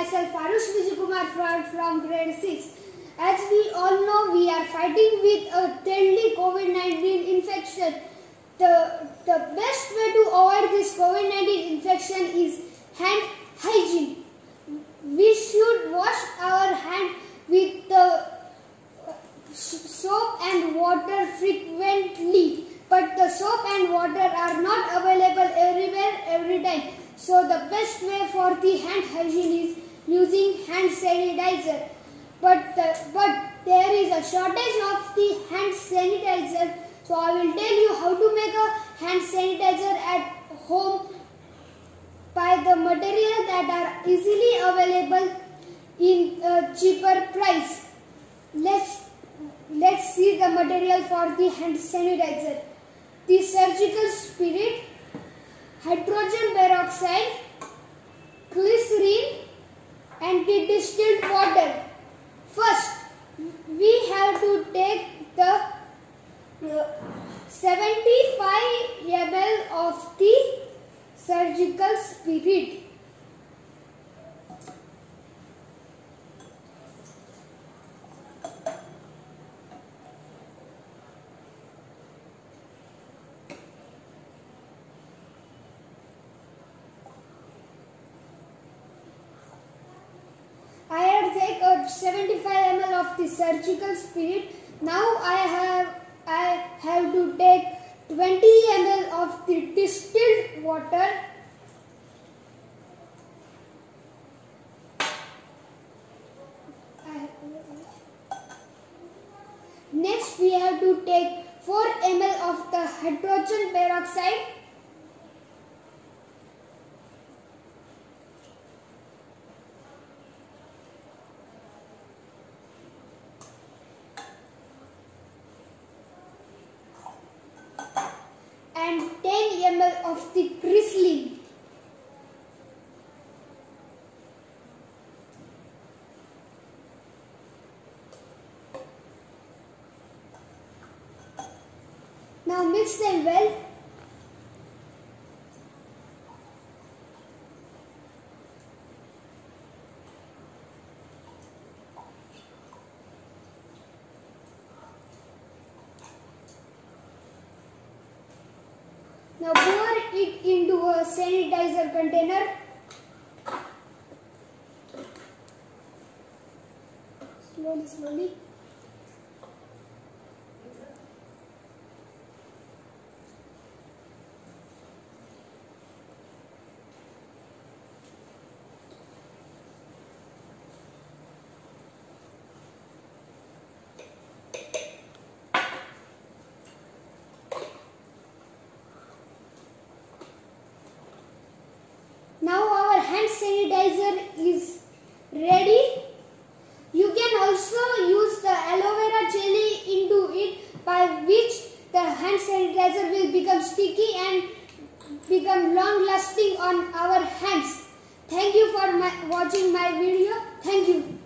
myself Arush Vijayakumar from, grade 6. As we all know, we are fighting with a deadly COVID-19 infection. The, the best way to avoid this COVID-19 infection is hand hygiene. We should wash our hand with the uh, soap and water frequently but the soap and water are not available everywhere every time so the best way for the hand hygiene is using hand sanitizer. But but there is a shortage of the hand sanitizer. So i will tell you how to make a hand sanitizer at home by the material that are easily available in a cheaper price. Let's Let's see the material for the hand sanitizer. The surgical spirit, hydrogen peroxide, and the distilled water. First, we have to take the uh, 75 ml of the surgical spirit. I have take a 75 ml of the surgical spirit. Now I have I have to take 20 ml of the distilled water. Next we have to take 4 ml of the hydrogen peroxide. and 10 ml of the glycerin. Now mix them well. Now pour it into a sanitizer container. Slowly, slowly. Now our hand is ready. You can also use the aloe vera jelly into it by which the hand sanitizer will become sticky and become long lasting on our hands. Thank you for my, watching my video. Thank you.